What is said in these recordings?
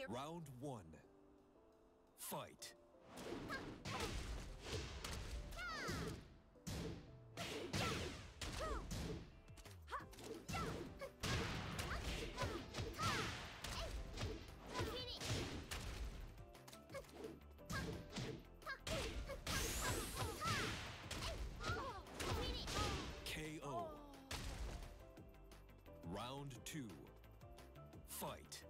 Here. Round one. Fight. KO. Round two. Fight.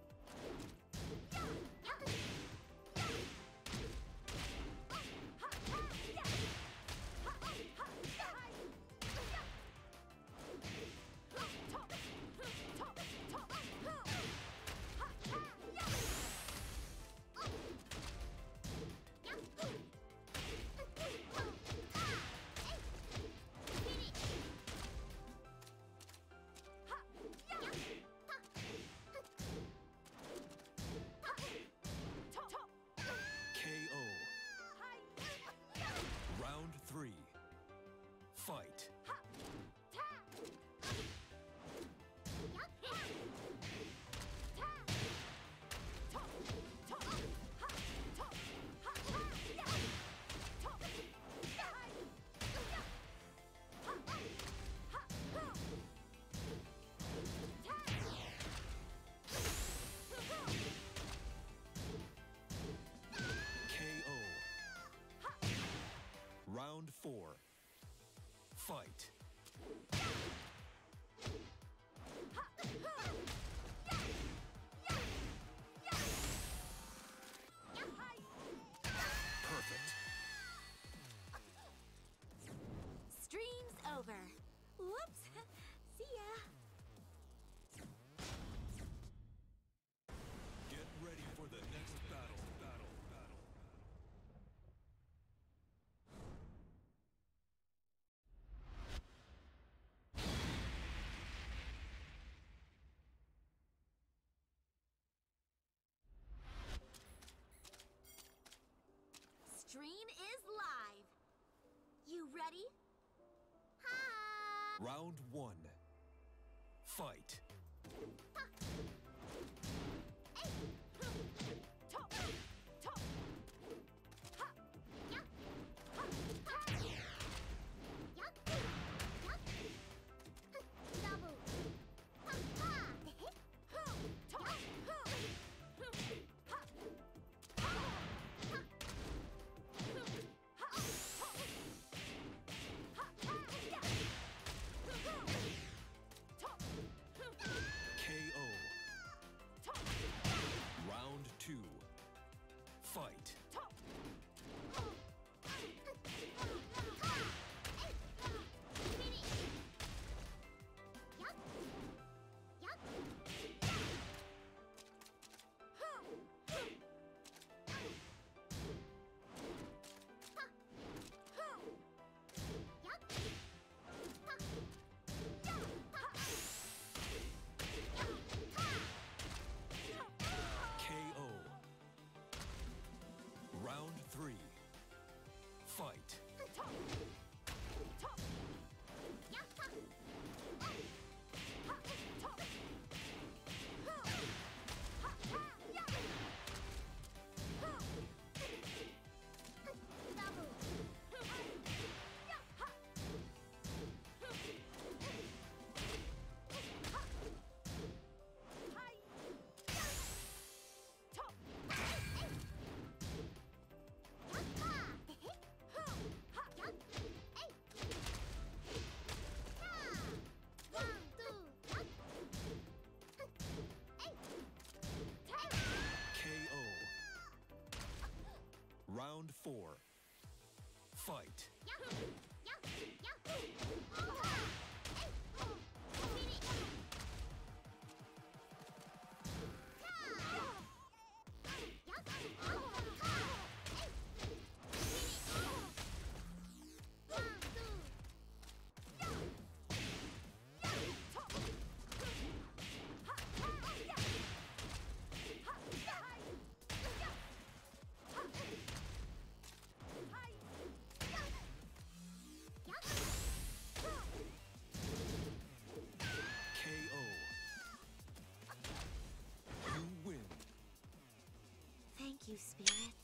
Four. Fight. Ready? Hi. Round one. Fight. Four. Fight. You, spirit.